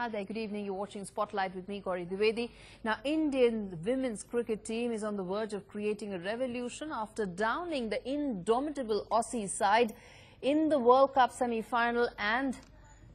Hi there, good evening. You're watching Spotlight with me, Gauri Dwivedi. Now, Indian women's cricket team is on the verge of creating a revolution after downing the indomitable Aussie side in the World Cup semi-final and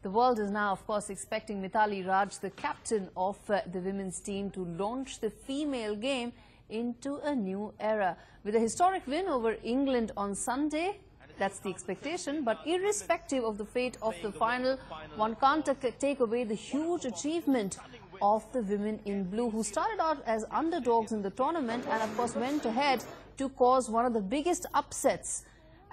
the world is now, of course, expecting Mithali Raj, the captain of uh, the women's team, to launch the female game into a new era. With a historic win over England on Sunday, that's the expectation. But irrespective of the fate of the final, one can't take away the huge achievement of the women in blue, who started out as underdogs in the tournament and, of course, went ahead to cause one of the biggest upsets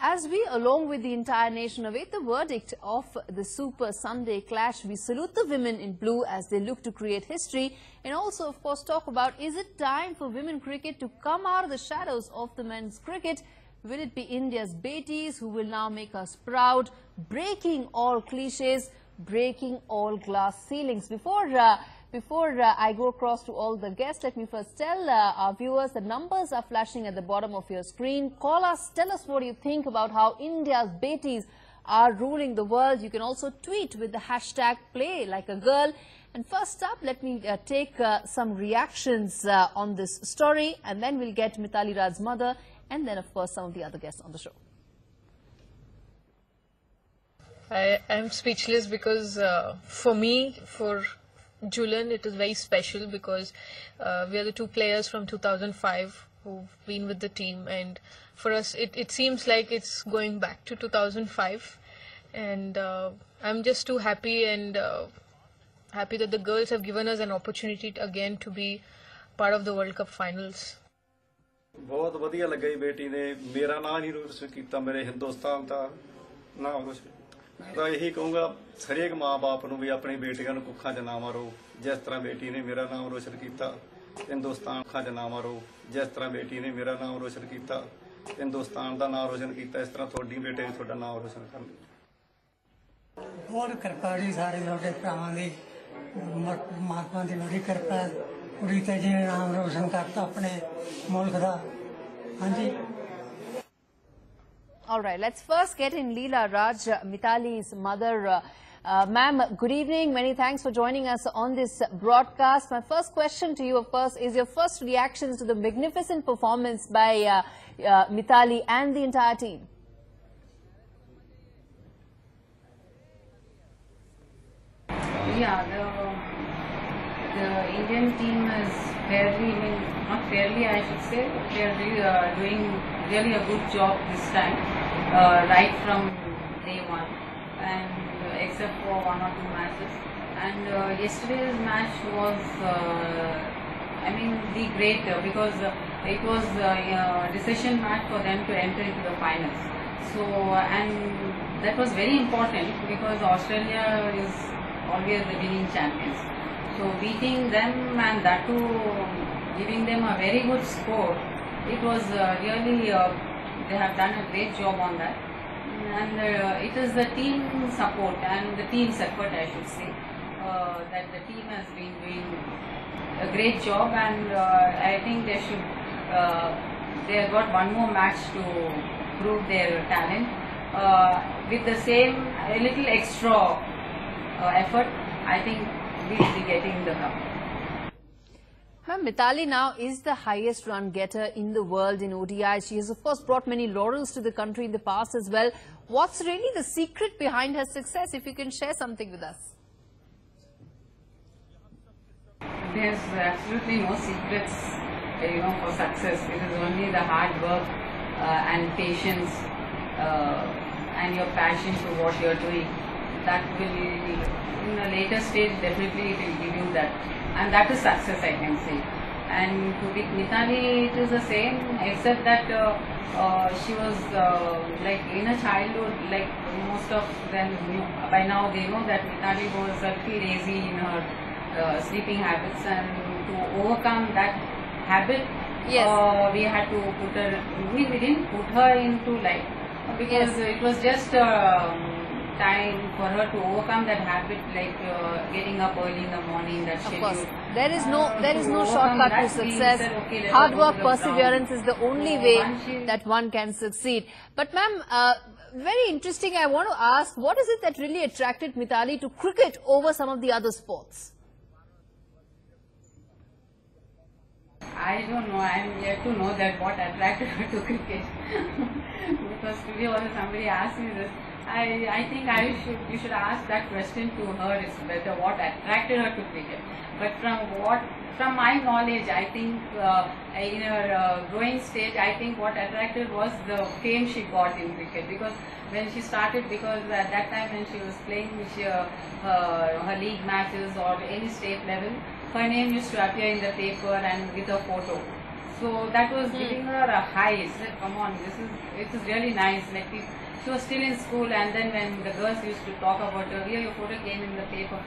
as we, along with the entire nation, await the verdict of the Super Sunday clash, we salute the women in blue as they look to create history and also, of course, talk about is it time for women cricket to come out of the shadows of the men's cricket? Will it be India's Betis who will now make us proud, breaking all cliches, breaking all glass ceilings? Before uh, before uh, I go across to all the guests, let me first tell uh, our viewers the numbers are flashing at the bottom of your screen. Call us, tell us what you think about how India's Betis are ruling the world. You can also tweet with the hashtag play like a girl. And first up, let me uh, take uh, some reactions uh, on this story and then we'll get Mithali Raj's mother and then of course some of the other guests on the show. I am speechless because uh, for me, for Jhulan, it is very special because uh, we are the two players from 2005 who've been with the team, and for us, it, it seems like it's going back to 2005. And uh, I'm just too happy and uh, happy that the girls have given us an opportunity again to be part of the World Cup finals. ਬਹੁਤ ਵਧੀਆ ਲੱਗਾ ਜੀ ਬੇਟੀ ਨੇ। ਮੇਰਾ ਨਾਂ ਨਹੀਂ ਰੋਸ਼ਨ ਕੀਤਾ, ਮੇਰੇ ਹਿੰਦੁਸਤਾਨ ਦਾ ਨਾਮ ਰੋਸ਼ਨ ਮੈਂ ਤਾਂ ਇਹੀ ਕਹੂੰਗਾ, ਹਰੇਕ ਮਾਂ-ਬਾਪ ਨੂੰ ਵੀ ਆਪਣੀ ਬੇਟੀਆਂ ਨੂੰ ਕੁੱਖਾਂ 'ਚ ਨਾ ਮਾਰੋ। ਜਿਸ ਤਰ੍ਹਾਂ ਬੇਟੀ ਨੇ ਮੇਰਾ ਨਾਮ ਰੋਸ਼ਨ ਕੀਤਾ, ਹਿੰਦੁਸਤਾਨ ਕੁੱਖਾਂ 'ਚ ਨਾ ਮਾਰੋ। ਜਿਸ ਤਰ੍ਹਾਂ ਬੇਟੀ ਨੇ ਮੇਰਾ ਨਾਮ ਰੋਸ਼ਨ ਕੀਤਾ, ਹਿੰਦੁਸਤਾਨ ਦਾ ਨਾਮ ਰੋਸ਼ਨ ਕੀਤਾ, ਇਸ ਤਰ੍ਹਾਂ ਤੁਹਾਡੀ ਬੇਟੇ ਵੀ ਤੁਹਾਡਾ ਨਾਮ ਰੋਸ਼ਨ ਕਰਨ। ਬਹੁਤ ਕਿਰਪਾ ਜੀ ਸਾਰੇ ਤੁਹਾਡੇ ਭਰਾਵਾਂ ਦੀ ਮਾਤਮਾ ਦੀ ਬੜੀ ਕਿਰਪਾ। ਕੁੜੀ ਤੇ ਜਿਹਨੇ ਨਾਮ ਰੋਸ਼ਨ ਕਰਤਾ ਆਪਣੇ ਮੁਲਕ ਦਾ ਹਾਂਜੀ All right, let's first get in Leela Raj, uh, Mithali's mother. Uh, uh, Ma'am, good evening. Many thanks for joining us on this broadcast. My first question to you, of course, is your first reactions to the magnificent performance by uh, uh, Mithali and the entire team. Yeah, the the Indian team is fairly, I mean, not fairly I should say, they are really, uh, doing really a good job this time, uh, right from day one, and uh, except for one or two matches. And uh, yesterday's match was, uh, I mean, the great uh, because it was a decision match for them to enter into the finals. So, and that was very important because Australia is always the winning champions. So beating them and that too giving them a very good score, it was uh, really, uh, they have done a great job on that. And uh, it is the team support and the team's effort, I should say, uh, that the team has been doing a great job and uh, I think they should, uh, they have got one more match to prove their talent. With the same, a little extra effort, I think will be getting the cup. Ma'am, Mithali now is the highest run getter in the world in ODI. She has, of course, brought many laurels to the country in the past as well. What's really the secret behind her success, if you can share something with us? There's absolutely no secrets, uh, you know, for success. It is only the hard work uh, and patience uh, and your passion for what you're doing. That will, in a later stage, definitely it will give you that. And that is success, I can say. And to with Mithali, it is the same, except that uh, uh, she was uh, like in a childhood, like most of them knew, by now they know that Mithali was a little lazy in her uh, sleeping habits, and to overcome that habit, Yes. uh, we had to put her. We, we didn't put her into like because it was just um, time for her to overcome that habit, like uh, getting up early in the morning. That Of schedule. course, there is no Uh, there is no shortcut to success. said, okay, Hard work, to the ground. perseverance is the only way that one can succeed. But ma'am, uh, very interesting. I want to ask, what is it that really attracted Mithali to cricket over some of the other sports? I don't know. I'm yet to know that what attracted her to cricket. because today also somebody asked me this. I, I think I should you should ask that question to her. It's better what attracted her to cricket. But from what from my knowledge, I think uh, in her uh, growing stage, I think what attracted was the fame she got in cricket because when she started, because at that time when she was playing she, uh, her, her league matches or any state level, her name used to appear in the paper and with a photo. So that was giving her a high. She said, "Come on, this is it is really nice." Like she was still in school, and then when the girls used to talk about her, here your photo came in the paper.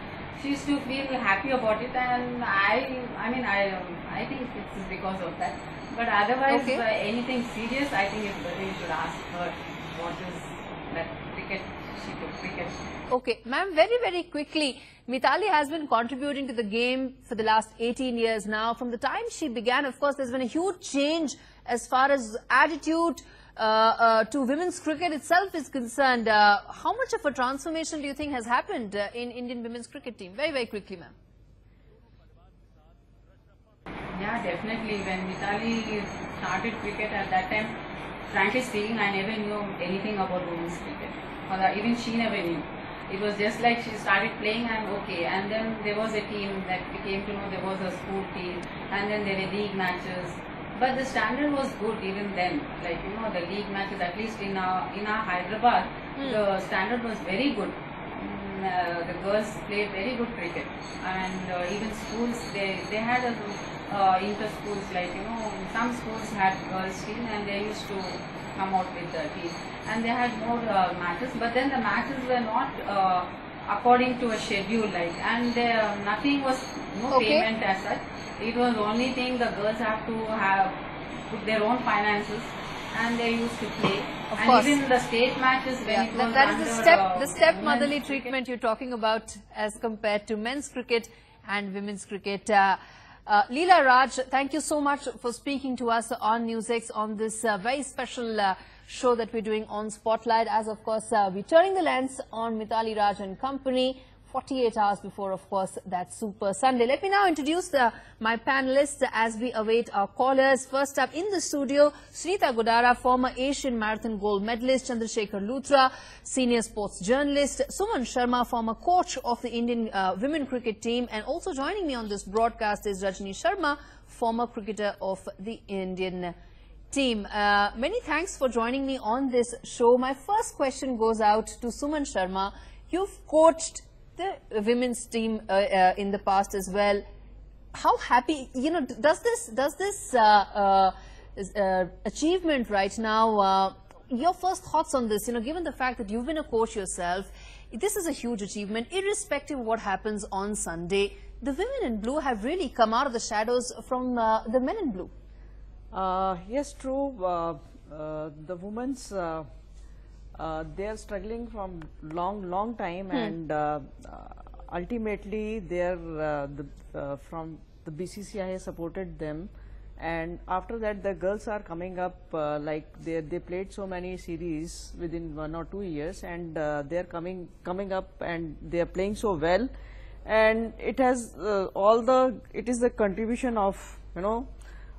She used to feel happy about it, and I, I mean, I, um, I think it's because of that. But otherwise, Okay. uh, anything serious, I think it's better you should ask her what is that cricket she took cricket. Okay, ma'am, very, very quickly, Mithali has been contributing to the game for the last 18 years now. From the time she began, of course, there's been a huge change as far as attitude to women's cricket itself is concerned. Uh, how much of a transformation do you think has happened uh, in Indian women's cricket team? Very, very quickly, ma'am. Yeah, definitely. When Mithali started cricket at that time, frankly speaking, I never knew anything about women's cricket. Even she never knew. It was just like she started playing and okay. And then there was a team that we came to know there was a school team, and then there were league matches. But the standard was good even then. Like you know, the league matches, at least in our in our Hyderabad, the standard was very good. Mm, uh, the girls played very good cricket, and uh, even schools they they had a uh, inter schools like you know some schools had girls team and they used to come out with the team and they had more uh, matches but then the matches were not uh, according to a schedule like and there nothing was no Okay. payment as such it was only thing the girls have to have put their own finances and they used to play Of and course. even the state matches when Yeah, that, that is the step, uh, the step motherly treatment you're talking about as compared to men's cricket and women's cricket. Uh, uh, Leela Raj, thank you so much for speaking to us on NewsX on this uh, very special uh, show that we're doing on Spotlight. As of course, uh, we're turning the lens on Mithali Raj and company. 48 hours before, of course, that Super Sunday. Let me now introduce the, my panelists as we await our callers. First up in the studio, Sunita Godara, former Asian Marathon gold medalist, Chandrasekhar Luthra, senior sports journalist, Suman Sharma, former coach of the Indian uh, women cricket team, and also joining me on this broadcast is Rajni Sharma, former cricketer of the Indian team. Uh, many thanks for joining me on this show. My first question goes out to Suman Sharma. You've coached the women's team uh, uh, in the past as well. How happy, you know, does this, does this uh, uh, uh, achievement right now, your first thoughts on this, you know, given the fact that you've been a coach yourself, this is a huge achievement, irrespective of what happens on Sunday. The women in blue have really come out of the shadows from the men in blue. Uh, yes, true. Uh, uh, the women's uh, uh, they are struggling from long, long time, and uh, uh, ultimately they are uh, the uh, from the BCCI has supported them, and after that the girls are coming up uh, like they they played so many series within one or two years, and uh, they are coming coming up and they are playing so well, and it has uh, all the it is the contribution of you know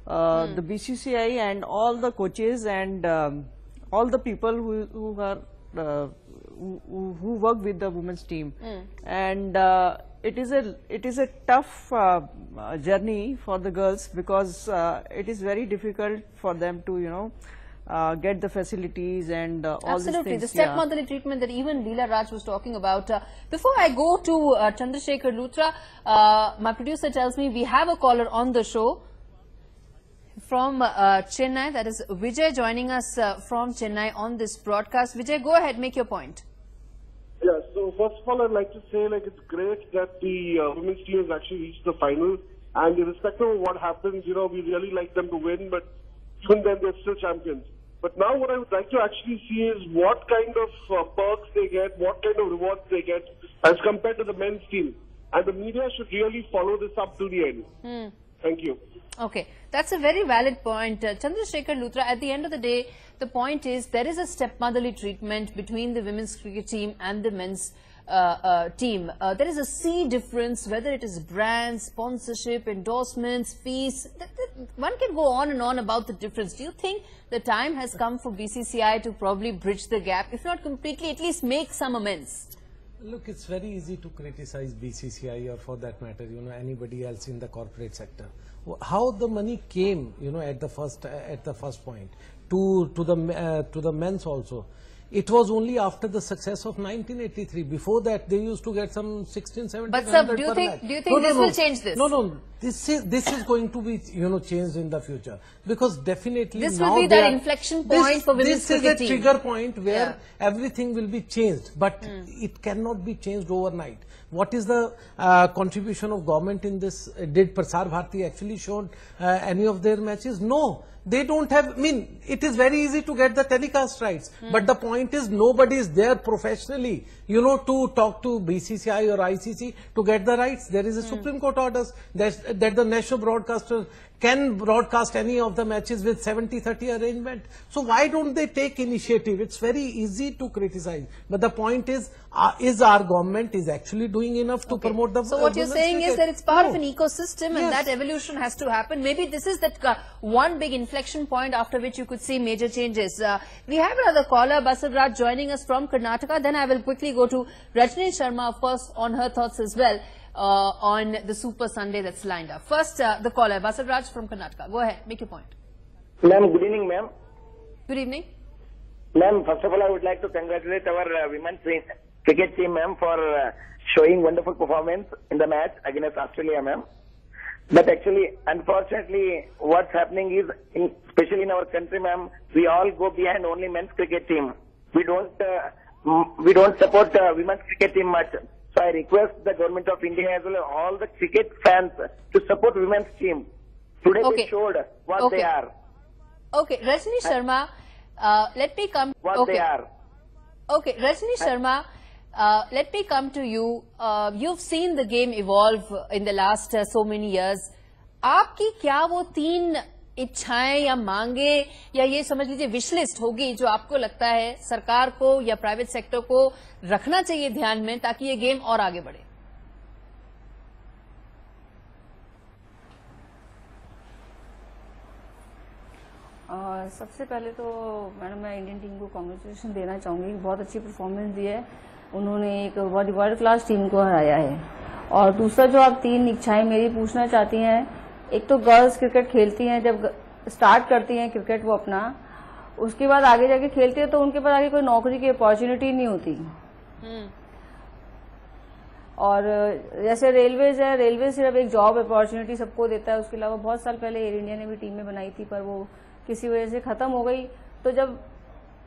uh, the BCCI and all the coaches and um, all the people who, who are uh, who, who- work with the women's team and uh, it is a it is a tough uh, journey for the girls because uh, it is very difficult for them to you know uh, get the facilities and uh, all these Absolutely, things the yeah. stepmotherly treatment that even Leela Raj was talking about. Uh, before I go to uh, Chandrasekhar Luthra, uh, my producer tells me we have a caller on the show from uh, Chennai. That is Vijay joining us uh, from Chennai on this broadcast. Vijay, go ahead, make your point. Yeah, so first of all, I'd like to say like it's great that the uh, women's team has actually reached the final. And irrespective of what happens, you know, we really like them to win, but even then they're still champions. But now what I would like to actually see is what kind of uh, perks they get, what kind of rewards they get as compared to the men's team. And the media should really follow this up to the end. Thank you. Okay, that's a very valid point. Uh, Chandrasekhar Luthra, at the end of the day, the point is there is a stepmotherly treatment between the women's cricket team and the men's uh, uh, team. Uh, there is a sea difference, whether it is brands, sponsorship, endorsements, fees. Th- th- one can go on and on about the difference. Do you think the time has come for BCCI to probably bridge the gap, if not completely, at least make some amends? Look, it's very easy to criticize BCCI or for that matter, you know, anybody else in the corporate sector. How the money came, you know, at the first at the first point to to the uh, to the men's also. It was only after the success of 1983. Before that, they used to get some 16, 17. But, sir, do you think- do you think this will change this? No, no. This is this is going to be you know changed in the future because definitely This will be are- inflection this- point for women's This is a team. trigger point where Yeah. everything will be changed, but it cannot be changed overnight. What is the uh, contribution of government in this? Uh, Did Prasar Bharati actually show uh, any of their matches? No. They don't have, I mean, it is very easy to get the telecast rights, hmm. but the point is nobody is there professionally, you know, to talk to BCCI or ICC to get the rights. There is a hmm. Supreme Court orders that, that the national broadcaster can broadcast any of the matches with 70-30 arrangement. So why don't they take initiative? It's very easy to criticize. But the point is, uh, is our government is actually doing enough to promote the So what you're saying is that it's part No. of an ecosystem and Yes. that evolution has to happen. Maybe this is that uh, one big inflection point after which you could see major changes. Uh, we have another caller, Basavaraj, joining us from Karnataka. Then I will quickly go to Rajni Sharma first on her thoughts as well on the Super Sunday that's lined up. First, uh, the caller, Basavaraj from Karnataka. Go ahead, make your point. Ma'am, good evening, ma'am. Good evening. Ma'am, first of all, I would like to congratulate our uh, women's cricket team, ma'am, for uh, showing wonderful performance in the match against Australia, ma'am. But actually, unfortunately, what's happening is, in, especially in our country, ma'am, we all go behind only men's cricket team. We don't, uh, we don't support uh, women's cricket team much. So I request the government of India as well as all the cricket fans to support women's team. Today Okay. they showed what Okay. they are. Okay, Rajni Sharma, uh, let me come. What okay. they are. Okay, Rajni Sharma, uh, let me come to you. Uh, you've seen the game evolve in the last uh, so many years. आपकी क्या वो तीन इच्छाएँ या मांगे या ये समझ लीजिए विश लिस्ट होगी जो आपको लगता है सरकार को या प्राइवेट सेक्टर को रखना चाहिए ध्यान में ताकि ये गेम और आगे बढ़े। और सबसे पहले तो मैडम, मैं इंडियन टीम को कॉन्ग्रेचुलेशन देना चाहूँगी बहुत अच्छी परफॉर्मेंस दी है। उन्होंने एक बहुत वर्ल्ड क्लास टीम को हराया है। और दूसरा जो आप तीन इच्छाएँ मेरी पूछना चाहती हैं एक तो गर्ल्स क्रिकेट खेलती हैं जब स्टार्ट करती हैं क्रिकेट वो अपना उसके बाद आगे जाके खेलती है तो उनके पास आगे कोई नौकरी की अपॉर्चुनिटी नहीं होती। और जैसे रेलवेज है रेलवे सिर्फ़ एक जॉब अपॉर्चुनिटी सबको देता है उसके अलावा बहुत साल पहले एयर इंडिया ने भी टीम में बनाई थी पर वो किसी वजह से खत्म हो गई। तो जब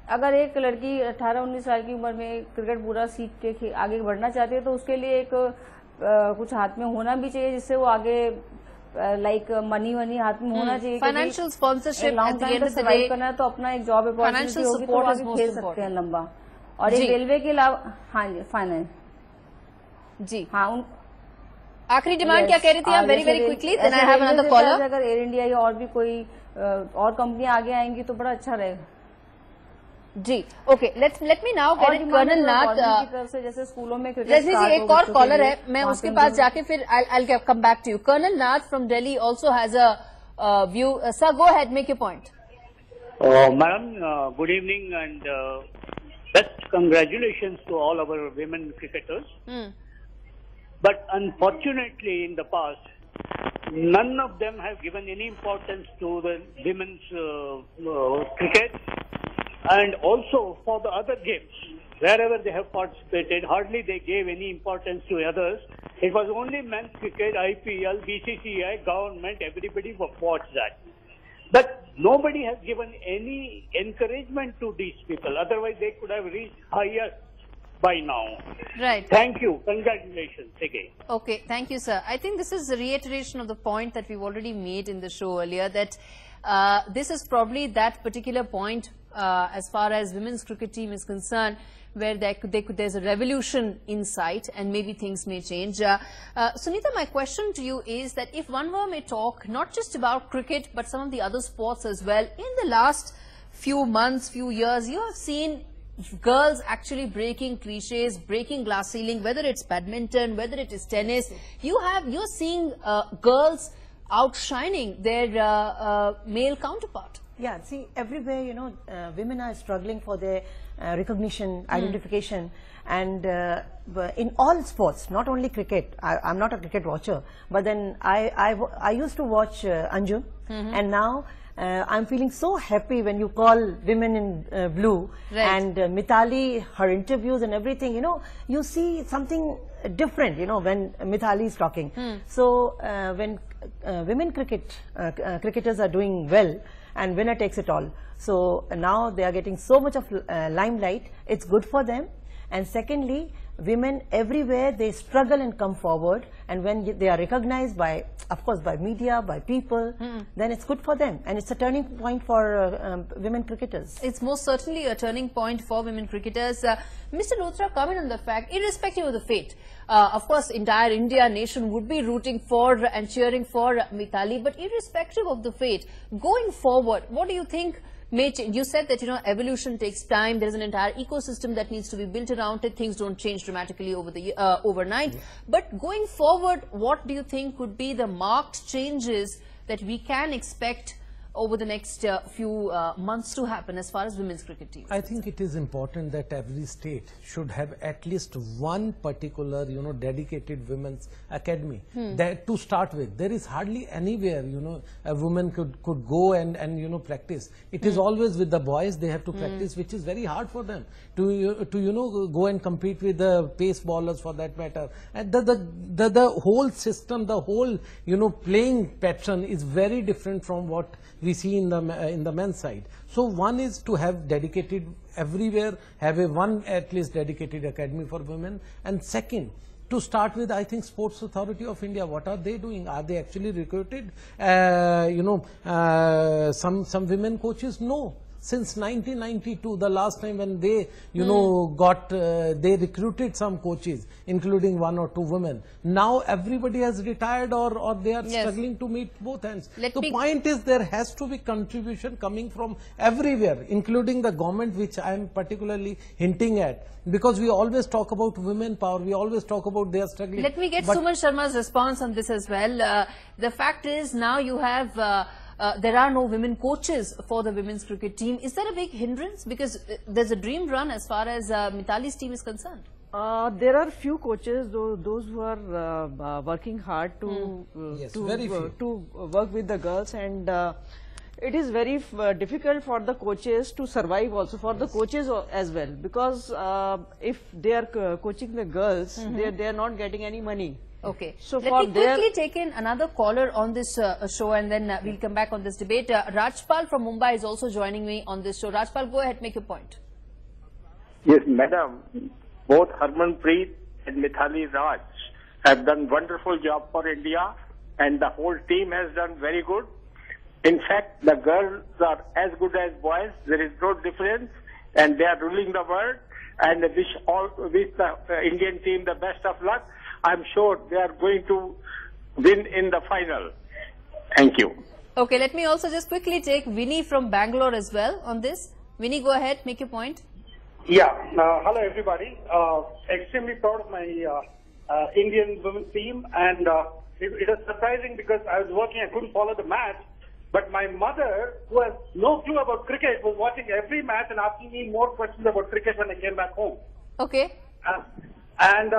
अगर एक लड़की 18-19 साल की उम्र में क्रिकेट पूरा सीख के आगे बढ़ना चाहती है तो उसके लिए एक अ, कुछ हाथ में होना भी चाहिए जिससे वो आगे लाइक मनी वनी हाथ में होना चाहिए फाइनेंशियल स्पॉन्सरशिप तक survive day, करना है तो अपना एक जॉब अपॉर्चुनिटी होगी तो support वो is आगे most खेल सकते हैं लंबा। और। एक रेलवे के अलावा हाँ जी फाइनेंस जी। हाँ उन आखिरी डिमांड क्या कह रही थी आप? Very very quickly then I have another another caller अगर एयर इंडिया या और भी कोई और कंपनियाँ आगे आएँगी तो बड़ा अच्छा रहेगा। जी okay let's let me now get colonel Nath जैसे स्कूलों में जैसे जी एक और कॉलर है मैं उसके पास जाके फिर I come back to you colonel Nath from Delhi also has a view sir go had make a point madam good evening and best congratulation to all our women cricketers but unfortunately in the past none of them given any importance to to the women's and also for the other games. Wherever they have participated, hardly they gave any importance to others. It was only men's cricket, IPL, BCCI, government, everybody watched that. But nobody has given any encouragement to these people. Otherwise, they could have reached higher by now. Right. Thank you. Congratulations again. Okay, thank you, sir. I think this is a reiteration of the point that we've already made in the show earlier that uh, this is probably that particular point uh, as far as women's cricket team is concerned, where there could, could, there's a revolution in sight and maybe things may change. Uh, uh, Sunita, my question to you is that if one were may talk not just about cricket but some of the other sports as well, in the last few months, few years, you have seen girls actually breaking cliches, breaking glass ceiling, whether it's badminton, whether it is tennis. You have, you're seeing uh, girls outshining their uh, uh, male counterpart. Yeah, see, everywhere, you know, uh, women are struggling for their uh, recognition, identification, and uh, in all sports, not only cricket. I, I'm not a cricket watcher, but then I, I, I used to watch uh, Anjum, and now uh, I'm feeling so happy when you call women in uh, blue Right. and uh, Mithali, her interviews and everything, you know, you see something different, you know, when Mithali is talking. So uh, when uh, women cricket cricketers are doing well, and winner takes it all. So now they are getting so much of uh, limelight. It's good for them. And secondly, women everywhere they struggle and come forward. And when they are recognized by, of course, by media, by people, then it's good for them. And it's a turning point for uh, um, women cricketers. It's most certainly a turning point for women cricketers. Uh, Mr. Luthra, comment on the fact, irrespective of the fate, uh, of course, entire India nation would be rooting for and cheering for Mithali, but irrespective of the fate, going forward, what do you think You said that, you know, evolution takes time. There's an entire ecosystem that needs to be built around it. Things don't change dramatically over the, uh, overnight. But going forward, what do you think could be the marked changes that we can expect over the next uh, few uh, months to happen as far as women's cricket team? I think it is important that every state should have at least one particular, you know, dedicated women's academy. That to start with, there is hardly anywhere, you know, a woman could, could go and, and, you know, practice. It is always with the boys, they have to practice, which is very hard for them to, to, you know, go and compete with the pace bowlers for that matter. And the, the, the, the whole system, the whole, you know, playing pattern is very different from what we see in the uh, in the men's side. So one is to have dedicated everywhere, have a one at least dedicated academy for women, and second. To start with, I think Sports Authority of India, what are they doing? Are they actually recruited, uh, you know, uh, some some women coaches? No. Since 1992, the last time when they, you know, got, uh, they recruited some coaches, including one or two women. Now everybody has retired or, or they are Yes. struggling to meet both ends. Let the point is there has to be contribution coming from everywhere, including the government, which I am particularly hinting at. Because we always talk about women power, we always talk about they are struggling. Let me get Suman Sharma's response on this as well. Uh, the fact is now you have, uh, uh, there are no women coaches for the women's cricket team. Is that a big hindrance? Because uh, there's a dream run as far as uh, Mithali's team is concerned. Uh, there are few coaches, though, those who are uh, uh, working hard to uh, Yes, to, uh, to work with the girls, and uh, it is very f- uh, difficult for the coaches to survive. Also for the coaches o- as well, because uh, if they are co- coaching the girls, they they are not getting any money. Okay. So Let for me their- quickly take in another caller on this uh, show and then uh, we'll come back on this debate. Uh, Rajpal from Mumbai is also joining me on this show. Rajpal, go ahead, make your point. Yes, madam. Both Harmanpreet and Mithali Raj have done wonderful job for India and the whole team has done very good. In fact, the girls are as good as boys. There is no difference and they are ruling the world and wish all, wish the uh, Indian team the best of luck. I'm sure they are going to win in the final. Thank you. Okay, let me also just quickly take Vinny from Bangalore as well on this. Vinny, go ahead, make your point. Yeah. Uh, hello, everybody. Uh, extremely proud of my uh, uh, Indian women's team, and uh, it, it was surprising because I was working, I couldn't follow the match, but my mother, who has no clue about cricket, was watching every match and asking me more questions about cricket when I came back home. Okay. Uh, and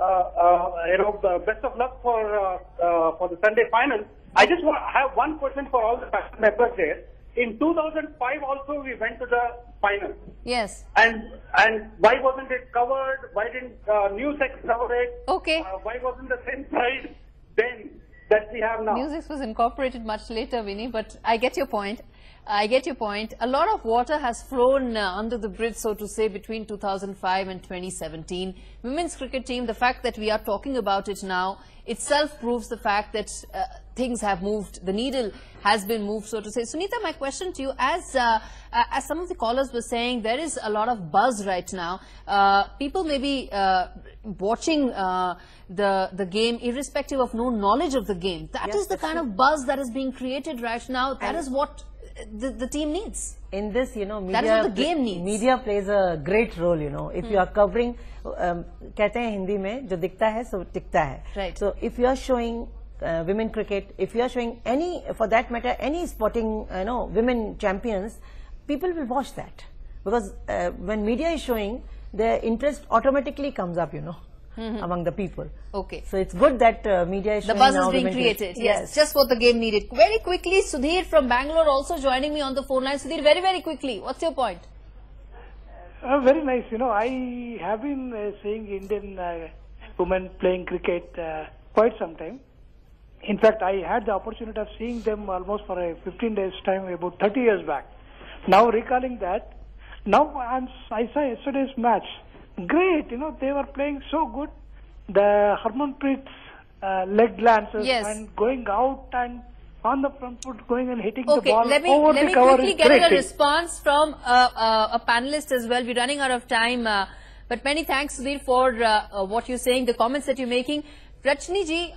you know, best of luck for uh, uh, for the Sunday final. I just want I have one question for all the members there. In 2005, also we went to the final. Yes. And and why wasn't it covered? Why didn't uh, news cover it? Okay. Uh, why wasn't the same price then that we have now? Music was incorporated much later, Vinny, but I get your point. I get your point. A lot of water has flown uh, under the bridge, so to say, between 2005 and 2017. Women's cricket team, the fact that we are talking about it now itself proves the fact that uh, things have moved, the needle has been moved, so to say. Sunita, my question to you, as uh, uh, as some of the callers were saying, there is a lot of buzz right now. Uh, people may be uh, watching uh, the the game irrespective of no knowledge of the game. That is Yes, the that's kind true. of buzz that is being created right now. That And- is what the, the team needs. in this, you know, media, That is what the game needs. media plays a great role, you know. If you Hmm. are covering, um, कहते हैं हिंदी में जो दिखता है सो टिकता है. Right. So if you are showing uh, women cricket, if you are showing any, for that matter, any sporting, you know, women champions, people will watch that because uh, when media is showing, their interest automatically comes up, you know, Mhm. among the people. Okay. So it's good that uh, media is The buzz is being women cricket. created. Yes. just what the game needed. Very quickly, Sudhir from Bangalore also joining me on the phone line. Sudhir, very, very quickly, what's your point? Uh, very nice. You know, I have been uh, seeing Indian uh, women playing cricket uh, quite some time. In fact, I had the opportunity of seeing them almost for a 15 days time about 30 years back. Now recalling that, now I'm, I saw yesterday's match. Great, you know, they were playing so good. The Harmanpreet's uh, leg glances yes. and going out and on the front foot going and hitting okay, the ball let me, let me cover quickly get a response from uh, uh, a panelist as well. We're running out of time. Uh, but many thanks, Sudhir, for uh, what you're saying, the comments that you're making. Rajni ji,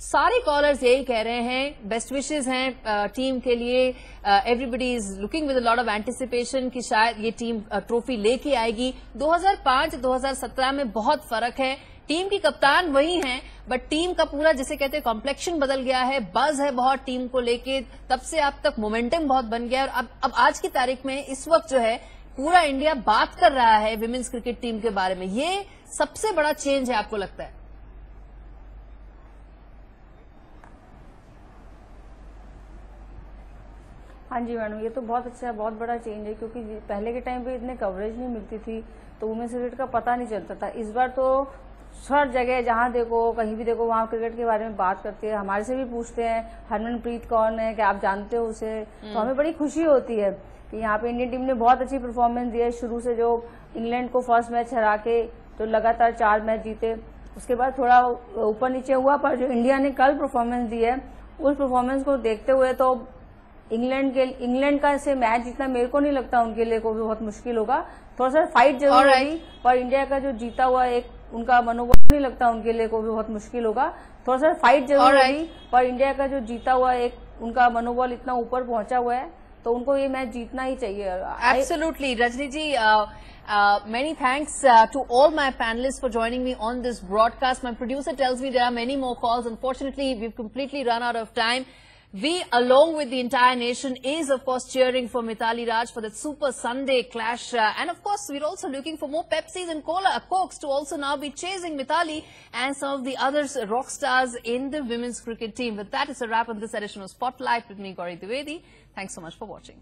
सारे callers यही कह रहे हैं best wishes हैं team के लिए। Everybody is looking with lot of anticipation कि शायद ये टीम ट्रॉफी लेके आएगी। 2005-2017 में बहुत फ़र्क है। टीम की कप्तान वही हैं बट टीम का पूरा जिसे कहते हैं कॉम्प्लेक्शन बदल गया है। बज है बहुत टीम को लेके। तब से अब तक मोमेंटम बहुत बन गया है। और अब अब आज की तारीख में इस वक्त जो है, पूरा इंडिया बात कर रहा है विमेन्स क्रिकेट टीम के बारे में। ये सबसे बड़ा चेंज है, आपको लगता है? हाँ जी मैडम ये तो बहुत अच्छा बहुत बड़ा चेंज है क्योंकि पहले के टाइम पे इतने कवरेज नहीं मिलती थी तो वुमेन्स क्रिकेट का पता नहीं चलता था। इस बार तो हर जगह जहाँ देखो कहीं भी देखो वहाँ क्रिकेट के बारे में बात करते हैं हमारे से भी पूछते हैं हरमनप्रीत कौन है क्या आप जानते हो उसे? तो हमें बड़ी खुशी होती है कि यहाँ पे इंडियन टीम ने बहुत अच्छी परफॉर्मेंस दी है। शुरू से जो इंग्लैंड को फ़र्स्ट मैच हरा के जो लगातार चार मैच जीते उसके बाद थोड़ा ऊपर नीचे हुआ पर जो इंडिया ने कल परफॉर्मेंस दी है उस परफॉर्मेंस को देखते हुए तो इंग्लैंड के इंग्लैंड का से मैच जीतना मेरे को नहीं लगता उनके लिए को भी बहुत मुश्किल होगा। थोड़ा सा फाइट ज़रूर होगी पर इंडिया का जो जीता हुआ एक उनका मनोबल नहीं लगता उनके लिए को भी बहुत मुश्किल होगा। थोड़ा सा फाइट ज़रूर होगी पर इंडिया का जो जीता हुआ एक उनका मनोबल इतना ऊपर पहुँचा हुआ है तो उनको ये मैच जीतना ही चाहिए। Absolutely Rajni ji many thanks to all my panelist for joining me on this broadcast my producer tells me there many more calls unfortunately we completely run out of time We, along with the entire nation, is of course cheering for Mithali Raj for that Super Sunday clash. Uh, and of course, we're also looking for more Pepsis and Cola, Cokes to also now be chasing Mithali and some of the other rock stars in the women's cricket team. But that is a wrap on this edition of Spotlight with me, Gauri Dwivedi. Thanks so much for watching.